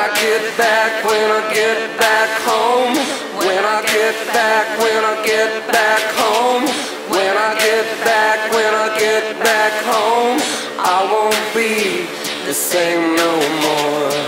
I get back, when I get back home. When I get back, when I get back home. When I get back, when I get back home. I won't be the same no more.